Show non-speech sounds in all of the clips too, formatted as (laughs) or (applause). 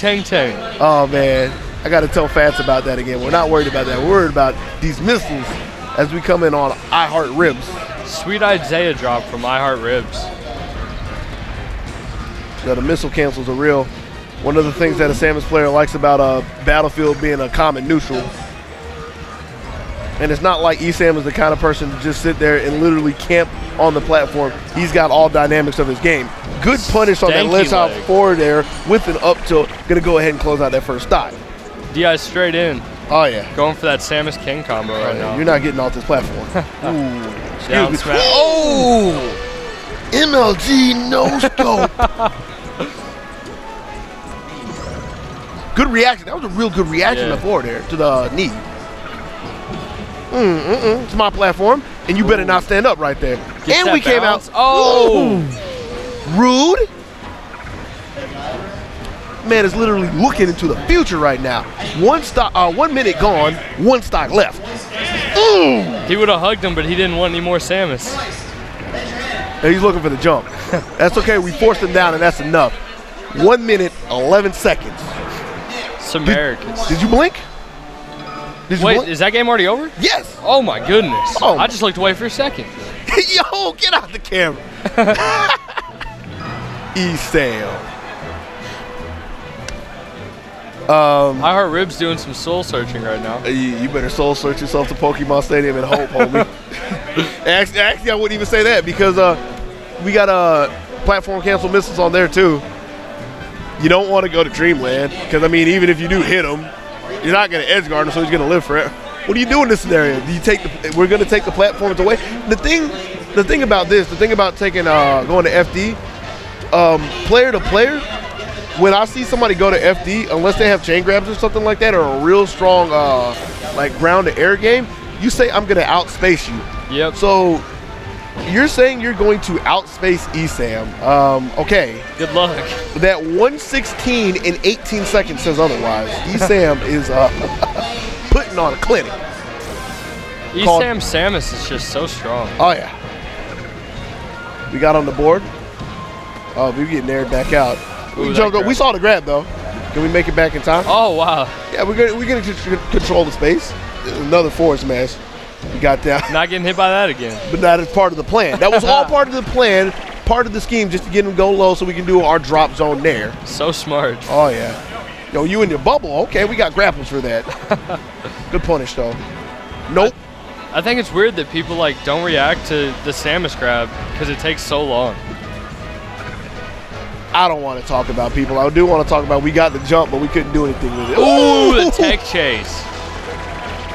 Tang Tang. Oh man, I got to tell Fats about that again. We're not worried about that. We're worried about these missiles as we come in on I Heart Ribs. Sweet Isaiah drop from I Heart Ribs. So the missile cancels are real. One of the things that a Samus player likes about a battlefield being a common neutral. And it's not like Esam is the kind of person to just sit there and literally camp on the platform. He's got all dynamics of his game. Good punish on that Stanky ledge hop leg. forward there with an up tilt. Gonna go ahead and close out that first dive. DI straight in. Oh yeah. Going for that Samus King combo right now. You're not getting off this platform. (laughs) Ooh. Excuse me. Oh! MLG no (laughs) scope. good reaction. That was a real good reaction Yeah. to forward there to the knee. Mm, mm, mm. It's my platform, and you better not stand up right there. Gets and that we came bounce. out. Oh! Ooh. rude. Man is literally looking into the future right now. One stock, uh, one minute gone, one stock left. Ooh. He would have hugged him, but he didn't want any more Samus. And he's looking for the jump. that's okay. We forced him down, and that's enough. One minute, 11 seconds. It's Americans. Did you blink? Did Wait, is that game already over? yes. Oh my goodness. Oh. I just looked away for a second. (laughs) Yo, get out the camera. (laughs) E-Sale. Um, I Heart Ribs doing some soul searching right now. you, you better soul search yourself to Pokemon Stadium and hope, homie. (laughs) actually, actually, I wouldn't even say that because uh, we got uh, platform cancel missiles on there too. You don't want to go to Dreamland because I mean, even if you do hit him, you're not going to edge guard him, so he's going to live forever. What do you do in this scenario? Do you take the? We're going to take the platforms away. The thing, the thing about this, the thing about taking uh, going to FD, um, player to player. When I see somebody go to FD, unless they have chain grabs or something like that, or a real strong uh, like ground to air game, you say I'm going to outspace you. Yep. So you're saying you're going to outspace ESAM. Um, okay. Good luck. That 116 in 18 seconds says otherwise. (laughs) ESAM is uh, (laughs) putting on a clinic. Called- Esam Samus is just so strong. Oh, yeah. We got on the board. Oh, we're getting aired back out. Ooh, Jungle, we saw the grab, though. Can we make it back in time? Oh wow. Yeah, we're gonna, we're gonna control the space. Another forward smash. We got that. Not getting hit by that again. but that is part of the plan. That was all (laughs) part of the plan, part of the scheme, just to get him go low so we can do our drop zone there. So smart. Oh yeah. Yo, you in your bubble? Okay, we got grapples for that. (laughs) Good punish though. Nope. I think it's weird that people like don't react to the Samus grab because it takes so long. I don't want to talk about people. I do want to talk about we got the jump, but we couldn't do anything with it. Ooh, the (laughs) tech chase.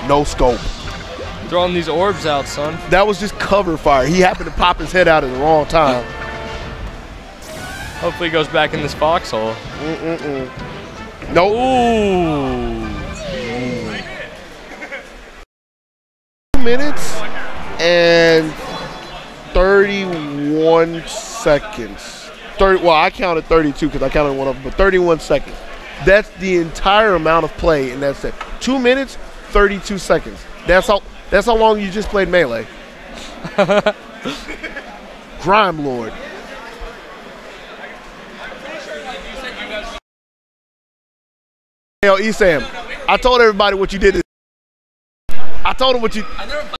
No scope. Throwing these orbs out, son. That was just cover fire. He happened to pop his head out at the wrong time. Hopefully, he goes back in this foxhole. Mm-mm-mm. Nope. Ooh. Two minutes and 31 seconds. 30, well, I counted 32 because I counted one of them, but 31 seconds. That's the entire amount of play in that set. Two minutes, 32 seconds. That's how. That's how long you just played melee. (laughs) Grime Lord. Yo, Esam, I told everybody what you did. I told him what you. I never